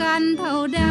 กันเท่าใด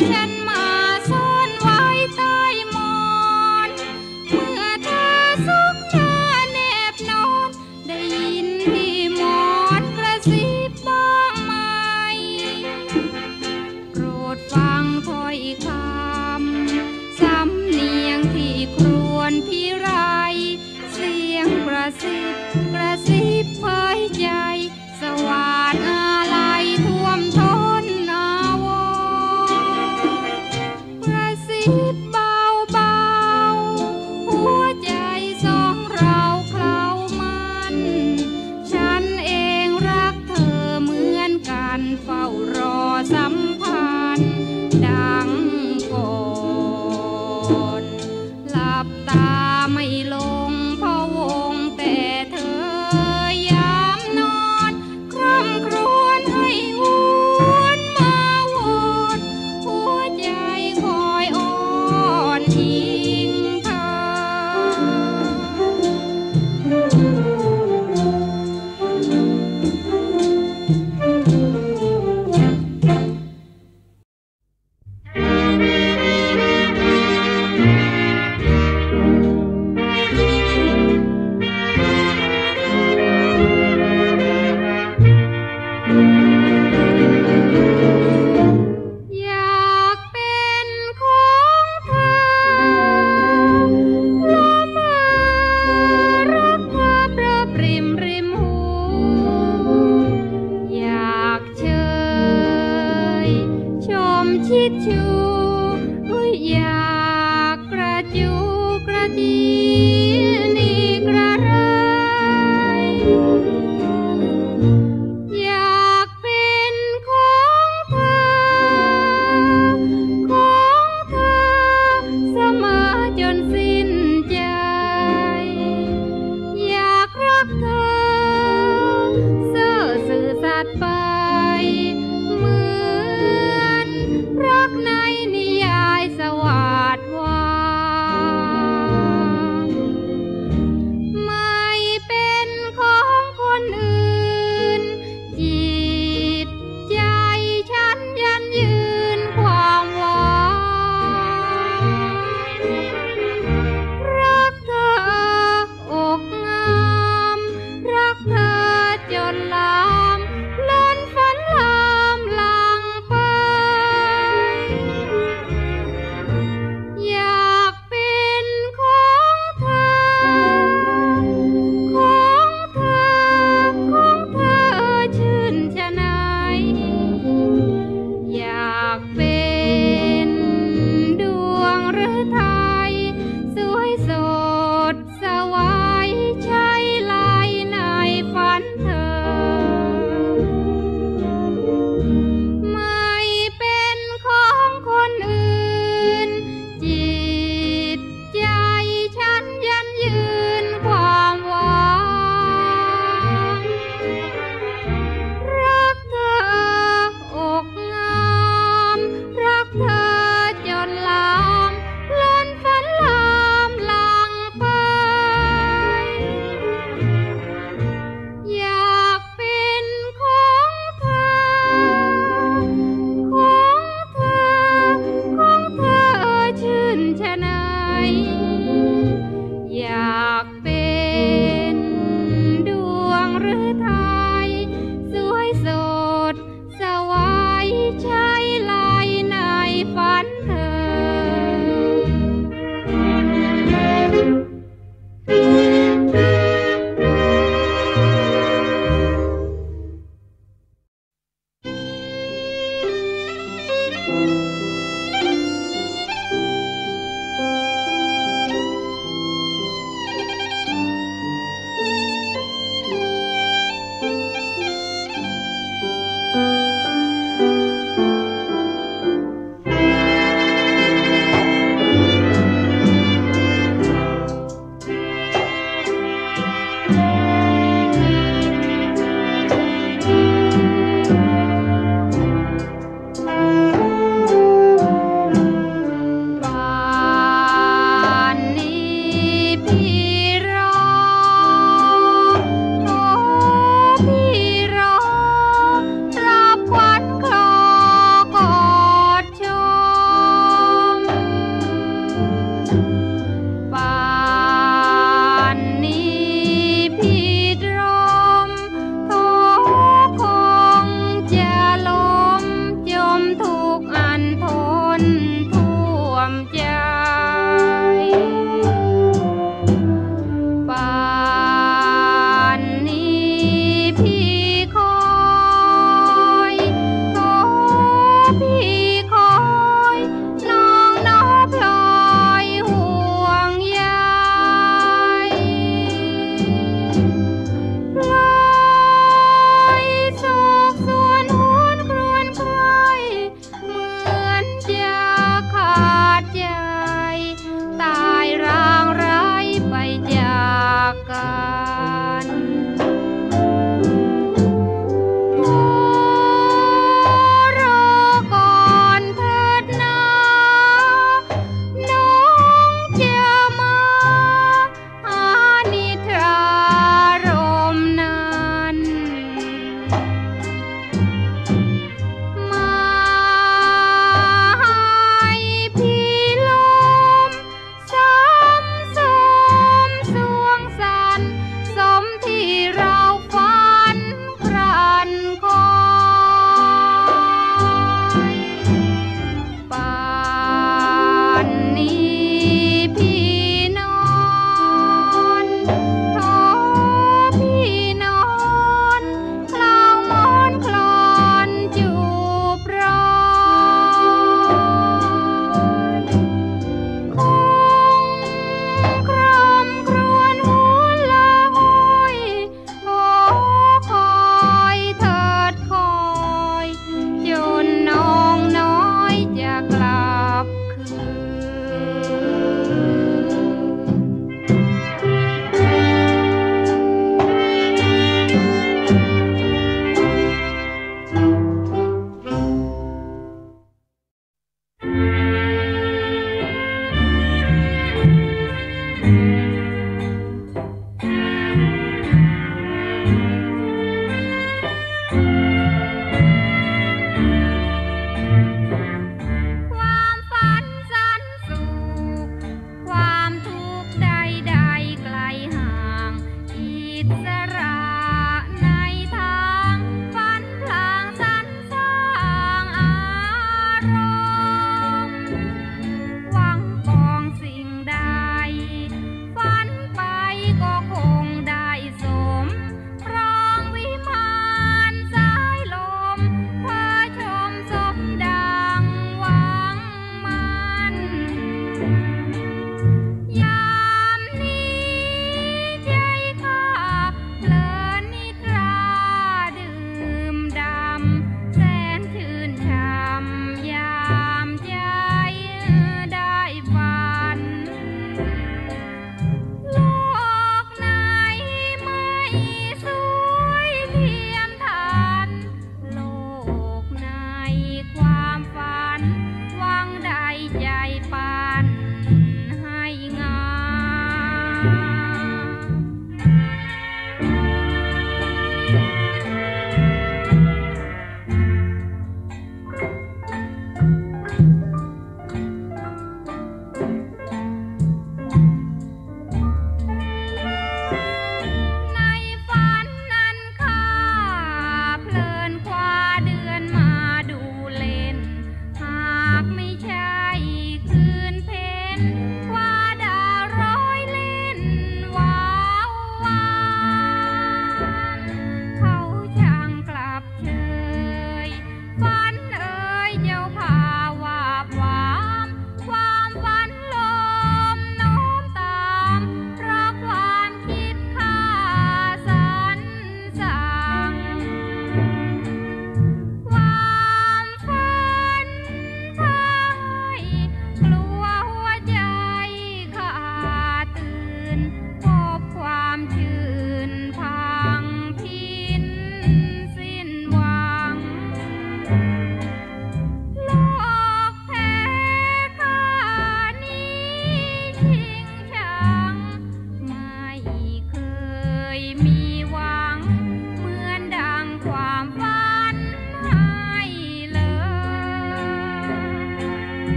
ฉัน